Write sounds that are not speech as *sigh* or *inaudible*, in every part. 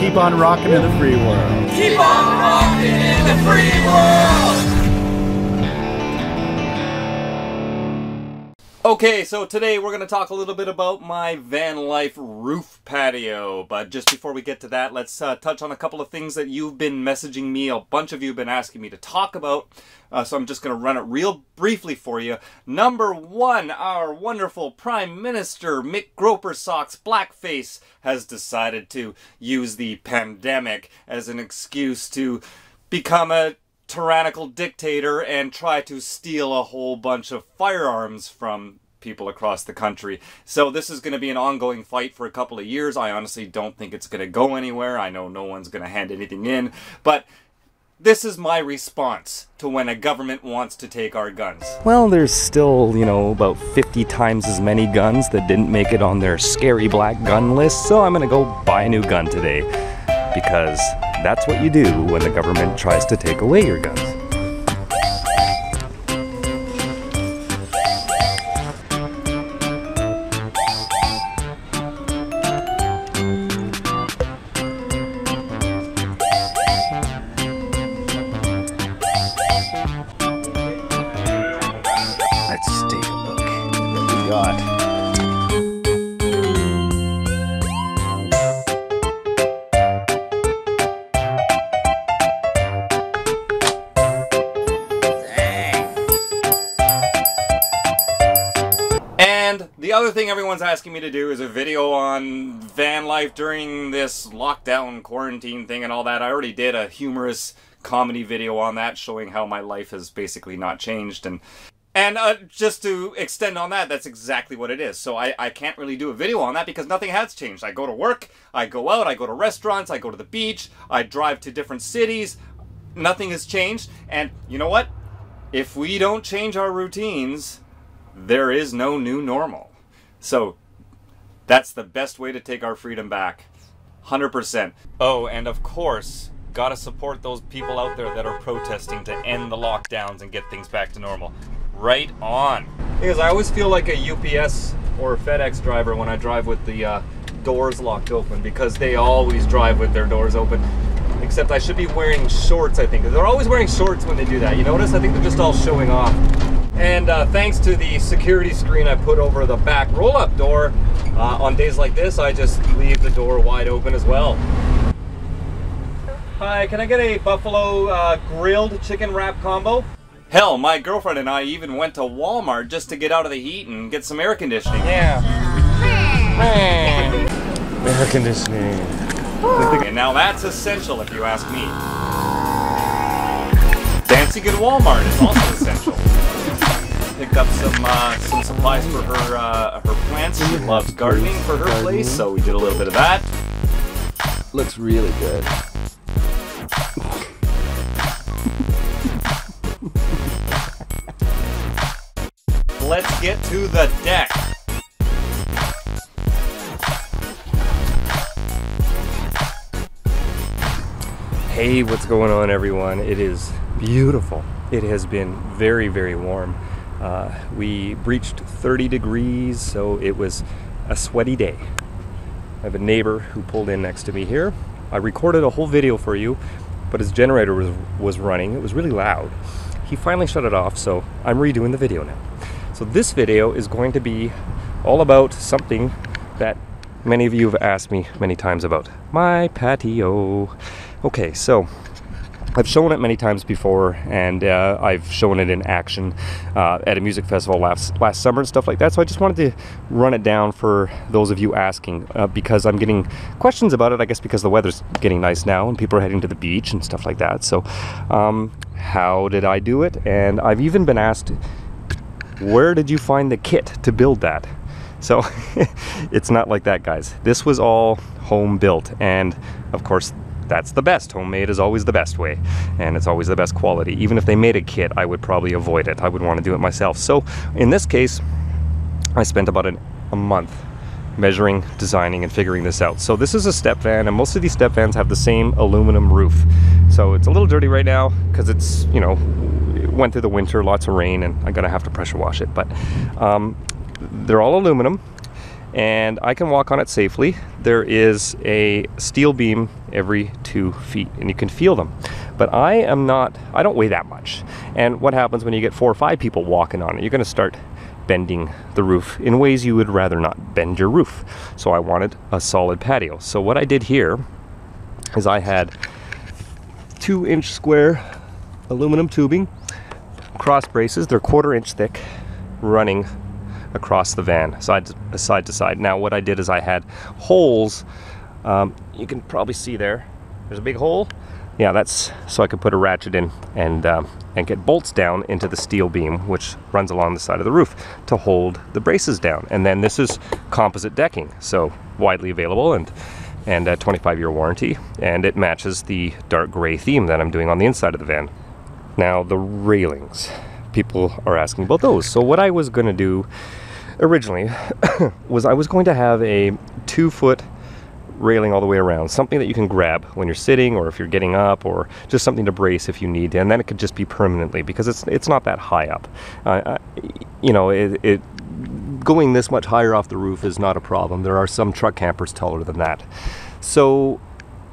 keep on rocking in the free world. Keep on rocking in the free world. Okay, so today we're going to talk a little bit about my van life roof patio. But just before we get to that, let's uh, touch on a couple of things that you've been messaging me. A bunch of you have been asking me to talk about. Uh, so I'm just going to run it real briefly for you. Number one, our wonderful Prime Minister Mick Groper Socks Blackface has decided to use the pandemic as an excuse to become a tyrannical dictator and try to steal a whole bunch of firearms from people across the country. So this is going to be an ongoing fight for a couple of years. I honestly don't think it's going to go anywhere. I know no one's going to hand anything in, but this is my response to when a government wants to take our guns. Well, there's still, you know, about 50 times as many guns that didn't make it on their scary black gun list, so I'm gonna go buy a new gun today. Because that's what you do when the government tries to take away your guns. Everyone's asking me to do is a video on van life during this lockdown quarantine thing and all that. I already did a humorous comedy video on that showing how my life has basically not changed and and uh, just to extend on that, that's exactly what it is. So I, I can't really do a video on that because nothing has changed. I go to work, I go out, I go to restaurants, I go to the beach, I drive to different cities. Nothing has changed. And you know what? If we don't change our routines, there is no new normal. So that's the best way to take our freedom back. 100%. Oh, and of course, gotta support those people out there that are protesting to end the lockdowns and get things back to normal. Right on. Because I always feel like a UPS or FedEx driver when I drive with the uh, doors locked open because they always drive with their doors open. Except I should be wearing shorts, I think. They're always wearing shorts when they do that. You notice? I think they're just all showing off. And uh, thanks to the security screen I put over the back roll-up door, uh, on days like this, I just leave the door wide open as well. Hi, can I get a buffalo uh, grilled chicken wrap combo? Hell, my girlfriend and I even went to Walmart just to get out of the heat and get some air conditioning. Yeah. Air conditioning. And now that's essential if you ask me. Dancing at Walmart is also essential. Picked up some uh, some supplies for her uh, her plants. She loves gardening for her place, so we did a little bit of that. Looks really good. Let's get to the deck. Hey, what's going on, everyone? It is beautiful. It has been very, very warm. Uh, we breached 30 degrees, so it was a sweaty day. I have a neighbor who pulled in next to me here. I recorded a whole video for you, but his generator was, was running. It was really loud. He finally shut it off, so I'm redoing the video now. So, this video is going to be all about something that many of you have asked me many times about my patio. Okay, so I've shown it many times before, and uh, I've shown it in action uh, at a music festival last last summer and stuff like that. So I just wanted to run it down for those of you asking, uh, because I'm getting questions about it. I guess because the weather's getting nice now and people are heading to the beach and stuff like that. So, um, how did I do it? And I've even been asked, where did you find the kit to build that? So *laughs* it's not like that, guys. This was all home built, and of course, that's the best. Homemade is always the best way, and it's always the best quality. Even if they made a kit, I would probably avoid it. I would want to do it myself. So in this case, I spent about an, a month measuring, designing, and figuring this out. So this is a step van, and most of these step vans have the same aluminum roof. So it's a little dirty right now because it's you know it went through the winter, lots of rain, and I'm gonna have to pressure wash it. But um, they're all aluminum, and I can walk on it safely. There is a steel beam every two feet, and you can feel them. But I am not, I don't weigh that much. And what happens when you get four or five people walking on it? You're going to start bending the roof in ways you would rather not bend your roof. So I wanted a solid patio. So what I did here is I had two inch square aluminum tubing, cross braces, they're quarter inch thick, running across the van, side to side. To side. Now, what I did is I had holes. Um, you can probably see there. There's a big hole. Yeah, that's so I could put a ratchet in and um, and get bolts down into the steel beam, which runs along the side of the roof to hold the braces down. And then this is composite decking, so widely available and and a 25 year warranty, and it matches the dark gray theme that I'm doing on the inside of the van. Now, the railings. People are asking about those. So, what I was going to do originally *coughs* was I was going to have a two foot railing all the way around, something that you can grab when you're sitting or if you're getting up, or just something to brace if you need, to, and then it could just be permanently because it's it's not that high up. Uh, you know, it, it going this much higher off the roof is not a problem. There are some truck campers taller than that. So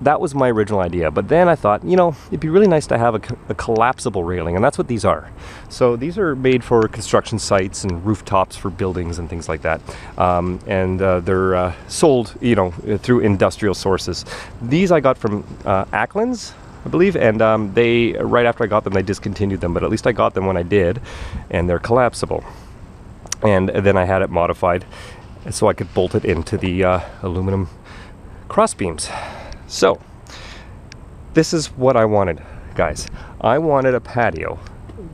that was my original idea. But then I thought, you know, it'd be really nice to have a, a, collapsible railing, and that's what these are. So these are made for construction sites and rooftops for buildings and things like that. Um, and uh, they're uh, sold, you know, through industrial sources. These I got from uh, Acklands. I believe, and um, they right after I got them, they discontinued them. But at least I got them when I did, and they're collapsible. And then I had it modified so I could bolt it into the uh, aluminum cross beams. So, this is what I wanted, guys. I wanted a patio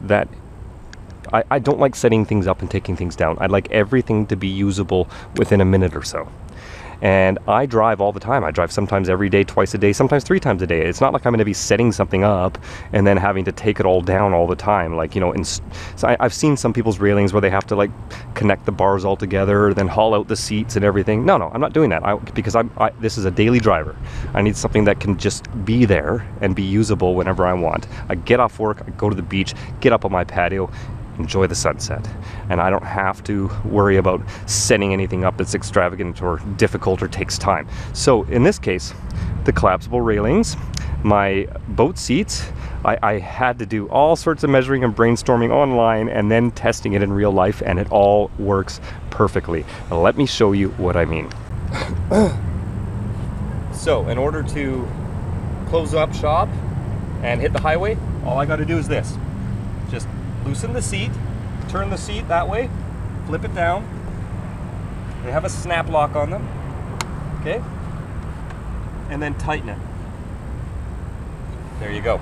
that I, I don't like setting things up and taking things down. I'd like everything to be usable within a minute or so. And I drive all the time. I drive sometimes every day, twice a day, sometimes three times a day. It's not like I'm going to be setting something up and then having to take it all down all the time. Like, you know, in, so I, have seen some people's railings where they have to like connect the bars all together, then haul out the seats and everything. No, no, I'm not doing that I, because I'm, I, this is a daily driver. I need something that can just be there and be usable whenever I want. I get off work, I go to the beach, get up on my patio, enjoy the sunset. And I don't have to worry about setting anything up that's extravagant or difficult or takes time. So in this case, the collapsible railings, my boat seats, I, I, had to do all sorts of measuring and brainstorming online and then testing it in real life, and it all works perfectly. Now let me show you what I mean. *coughs* so, in order to close up shop and hit the highway, all I got to do is this just loosen the seat, turn the seat that way, flip it down. They have a snap lock on them, okay? And then tighten it. There you go.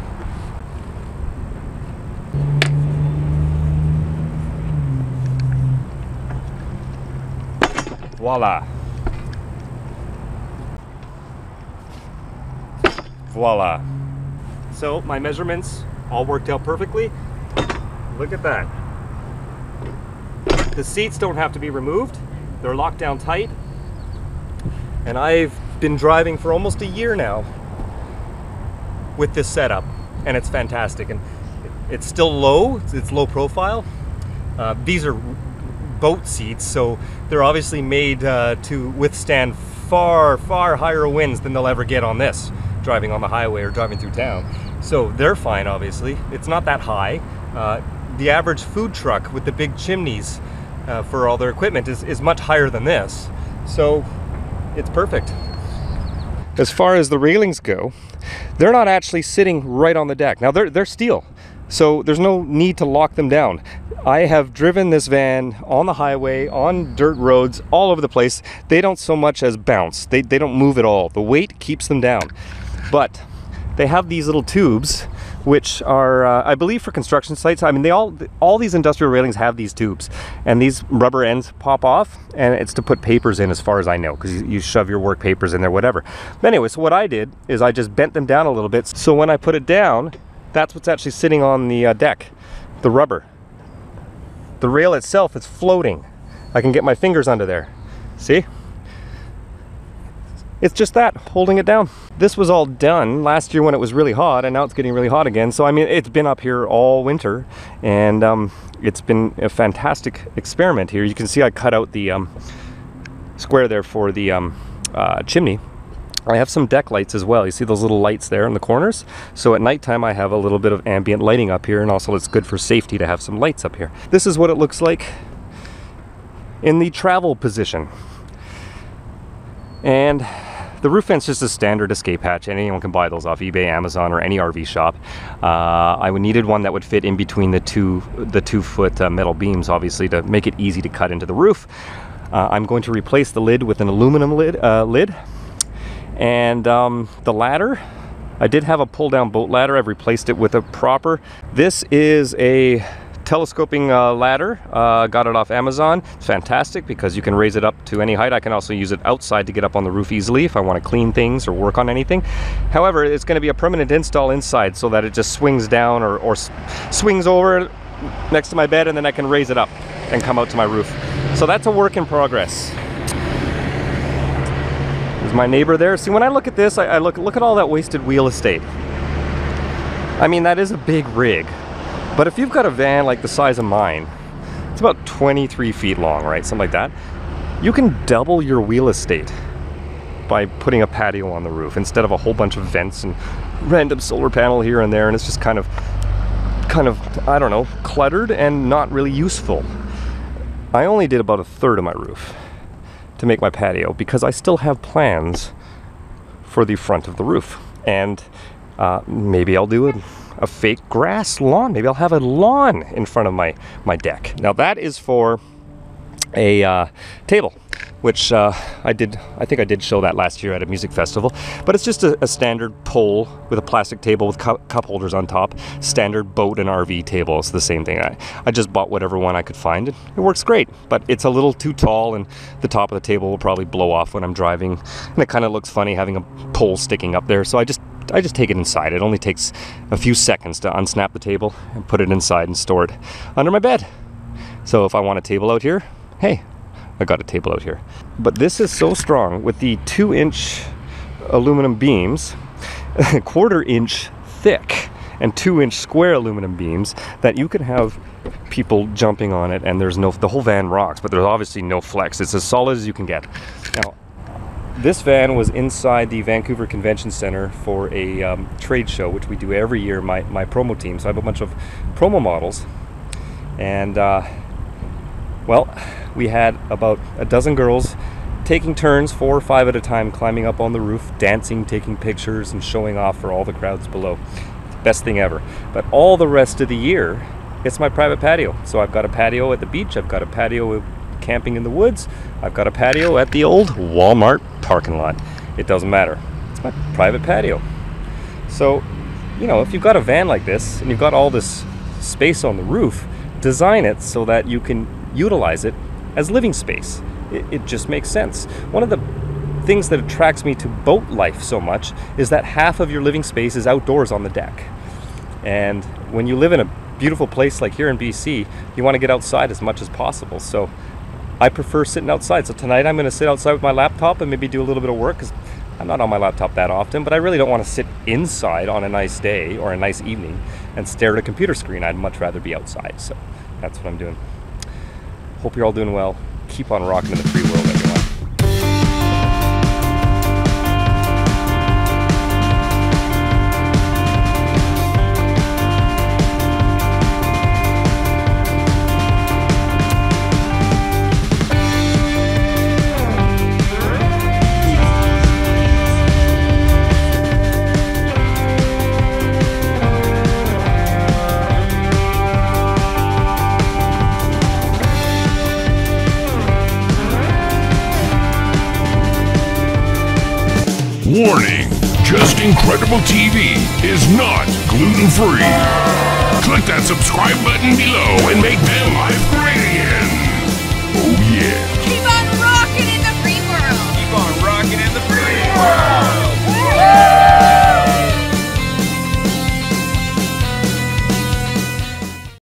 Voila. Voila. So my measurements all worked out perfectly. Look at that. The seats don't have to be removed. They're locked down tight. And I've been driving for almost a year now with this setup and it's fantastic. And it's still low, it's low profile. Uh, these are boat seats, so they're obviously made uh, to withstand far, far higher winds than they'll ever get on this, driving on the highway or driving through town. So they're fine, obviously. It's not that high. Uh, the average food truck with the big chimneys uh, for all their equipment is, is much higher than this. So it's perfect. As far as the railings go, they're not actually sitting right on the deck. Now they're, they're steel, so there's no need to lock them down. I have driven this van on the highway, on dirt roads, all over the place. They don't so much as bounce. They, they don't move at all. The weight keeps them down. But they have these little tubes which are, uh, I believe, for construction sites. I mean, they all, all these industrial railings have these tubes, and these rubber ends pop off, and it's to put papers in, as far as I know, because you, shove your work papers in there, whatever. But anyway, so what I did is I just bent them down a little bit, so when I put it down, that's what's actually sitting on the uh, deck, the rubber. The rail itself is floating. I can get my fingers under there. See? It's just that, holding it down. This was all done last year when it was really hot, and now it's getting really hot again. So, I mean, it's been up here all winter, and um, it's been a fantastic experiment here. You can see I cut out the, um, square there for the um, uh, chimney, I have some deck lights as well. You see those little lights there in the corners? So at nighttime I have a little bit of ambient lighting up here and also it's good for safety to have some lights up here. This is what it looks like in the travel position. And the roof vent's just a standard escape hatch. Anyone can buy those off eBay, Amazon, or any RV shop. Uh, I needed one that would fit in between the two the two foot uh, metal beams, obviously, to make it easy to cut into the roof. Uh, I'm going to replace the lid with an aluminum lid. Uh, lid. And um, the ladder, I did have a pull down boat ladder. I've replaced it with a proper. This is a telescoping uh, ladder. Uh, got it off Amazon. It's fantastic because you can raise it up to any height. I can also use it outside to get up on the roof easily if I want to clean things or work on anything. However, it's going to be a permanent install inside so that it just swings down or, or swings over next to my bed and then I can raise it up and come out to my roof. So that's a work in progress. There's my neighbor there. See, when I look at this, I, I look look at all that wasted wheel estate. I mean, that is a big rig. But if you've got a van like the size of mine, it's about 23 feet long, right? Something like that. You can double your wheel estate by putting a patio on the roof instead of a whole bunch of vents and random solar panel here and there and it's just kind of kind of I don't know cluttered and not really useful. I only did about a third of my roof to make my patio because I still have plans for the front of the roof and uh, maybe I'll do it a fake grass lawn. Maybe I'll have a lawn in front of my, my deck. Now that is for a uh, table which uh, I did, I think I did show that last year at a music festival. But it's just a, a standard pole with a plastic table with cu cup holders on top. Standard boat and RV table. It's the same thing. I, I just bought whatever one I could find. It, it works great, but it's a little too tall and the top of the table will probably blow off when I'm driving. And it kind of looks funny having a pole sticking up there. So I just I just take it inside. It only takes a few seconds to unsnap the table and put it inside and store it under my bed. So if I want a table out here, hey, I got a table out here. But this is so strong with the two inch aluminum beams, *laughs* quarter inch thick and two inch square aluminum beams that you can have people jumping on it and there's no, the whole van rocks, but there's obviously no flex. It's as solid as you can get. Now, this van was inside the Vancouver Convention Center for a um, trade show, which we do every year, my, my promo team. So I have a bunch of promo models. And, uh, well, we had about a dozen girls taking turns, four or five at a time, climbing up on the roof, dancing, taking pictures, and showing off for all the crowds below. Best thing ever. But all the rest of the year, it's my private patio. So I've got a patio at the beach, I've got a patio camping in the woods. I've got a patio at the old Walmart parking lot. It doesn't matter. It's my private patio. So, you know, if you've got a van like this and you've got all this space on the roof, design it so that you can utilize it as living space. It, it just makes sense. One of the things that attracts me to boat life so much is that half of your living space is outdoors on the deck. And when you live in a beautiful place like here in BC, you want to get outside as much as possible. So I prefer sitting outside. So tonight I'm going to sit outside with my laptop and maybe do a little bit of work because I'm not on my laptop that often, but I really don't want to sit inside on a nice day or a nice evening and stare at a computer screen. I'd much rather be outside. So that's what I'm doing. Hope you're all doing well. Keep on rocking in the free Warning JustinCredible TV is not gluten free. Click that subscribe button below and make van life great again.